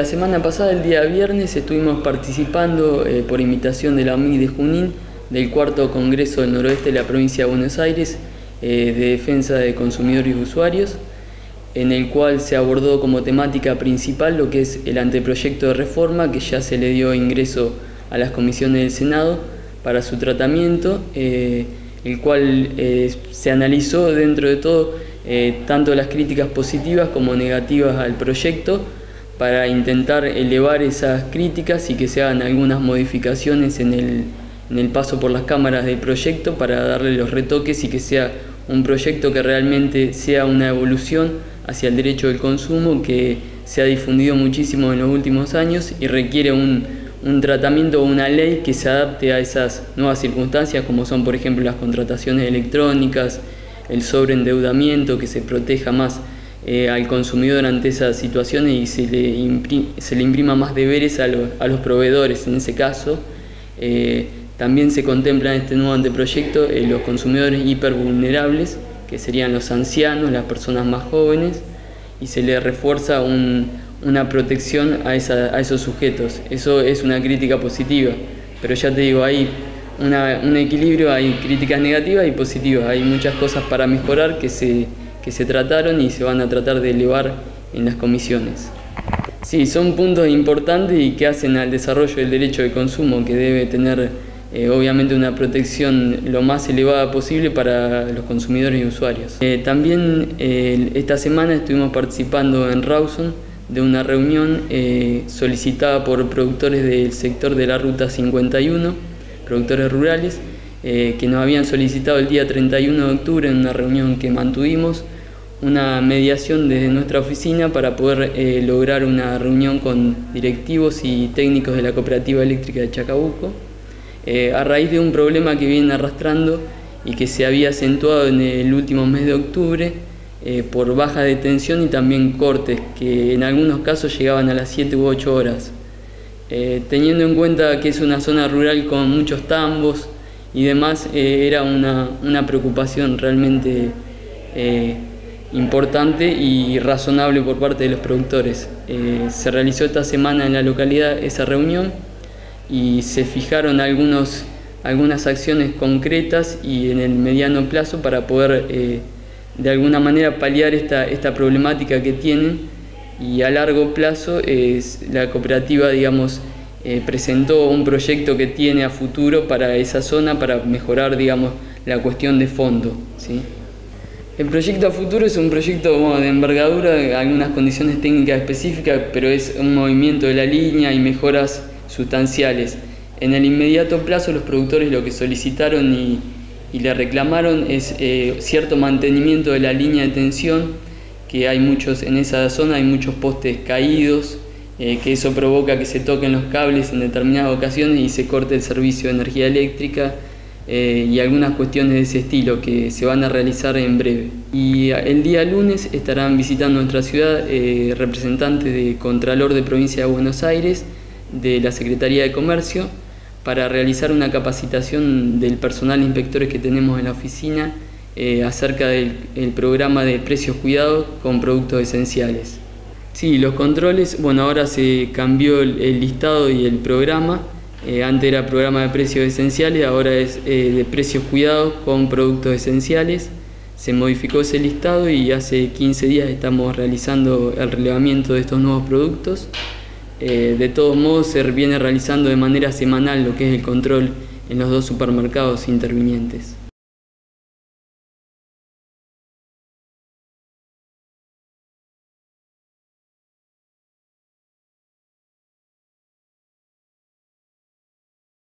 La semana pasada, el día viernes, estuvimos participando eh, por invitación de la UMIC de Junín del cuarto Congreso del Noroeste de la provincia de Buenos Aires eh, de Defensa de Consumidores y Usuarios, en el cual se abordó como temática principal lo que es el anteproyecto de reforma que ya se le dio ingreso a las comisiones del Senado para su tratamiento, eh, el cual se analizó dentro de todo tanto las críticas positivas como negativas al proyecto, para intentar elevar esas críticas y que se hagan algunas modificaciones en el, paso por las cámaras del proyecto para darle los retoques y que sea un proyecto que realmente sea una evolución hacia el derecho del consumo que se ha difundido muchísimo en los últimos años y requiere un, un tratamiento o una ley que se adapte a esas nuevas circunstancias como son por ejemplo las contrataciones electrónicas, el sobreendeudamiento, que se proteja más eh, al consumidor ante esas situaciones y se le, se le imprima más deberes a, a, los proveedores en ese caso. Eh, también se contempla en este nuevo anteproyecto eh, los consumidores hipervulnerables, que serían los ancianos, las personas más jóvenes, y se le refuerza una protección a, esa, a, esos sujetos. Eso es una crítica positiva, pero ya te digo, hay un equilibrio, hay críticas negativas y positivas, hay muchas cosas para mejorar que se que se trataron y se van a tratar de elevar en las comisiones. Sí, son puntos importantes y que hacen al desarrollo del derecho de consumo, que debe tener eh, obviamente una protección lo más elevada posible para los consumidores y usuarios. Eh, también eh, esta semana estuvimos participando en Rawson de una reunión solicitada por productores del sector de la Ruta 51, productores rurales, que nos habían solicitado el día 31 de octubre en una reunión que mantuvimos una mediación desde nuestra oficina para poder eh, lograr una reunión con directivos y técnicos de la Cooperativa Eléctrica de Chacabuco, eh, a raíz de un problema que vienen arrastrando y que se había acentuado en el último mes de octubre eh, por baja de tensión y también cortes, que en algunos casos llegaban a las 7 u 8 horas. teniendo en cuenta que es una zona rural con muchos tambos y demás, era una, una, preocupación realmente importante y razonable por parte de los productores. Eh, se realizó esta semana en la localidad esa reunión y se fijaron algunos, algunas acciones concretas y en el mediano plazo para poder eh, de alguna manera paliar esta, esta problemática que tienen y a largo plazo la cooperativa digamos, eh, presentó un proyecto que tiene a futuro para esa zona para mejorar digamos, la cuestión de fondo. ¿sí? El proyecto a futuro es un proyecto de envergadura, algunas condiciones técnicas específicas, pero es un movimiento de la línea y mejoras sustanciales. En el inmediato plazo los productores lo que solicitaron y, le reclamaron es eh, cierto mantenimiento de la línea de tensión, que hay muchos en esa zona, hay muchos postes caídos, eh, que eso provoca que se toquen los cables en determinadas ocasiones y se corte el servicio de energía eléctrica. Eh, y algunas cuestiones de ese estilo que se van a realizar en breve. Y el día lunes estarán visitando nuestra ciudad eh, representantes de Contralor de Provincia de Buenos Aires, de la Secretaría de Comercio, para realizar una capacitación del personal inspectores que tenemos en la oficina acerca del programa de precios cuidados con productos esenciales. Sí, los controles, bueno, ahora se cambió el listado y el programa. Eh, antes era programa de precios esenciales, ahora es eh, de precios cuidados con productos esenciales. Se modificó ese listado y hace 15 días estamos realizando el relevamiento de estos nuevos productos. Eh, de todos modos se viene realizando de manera semanal lo que es el control en los dos supermercados intervinientes.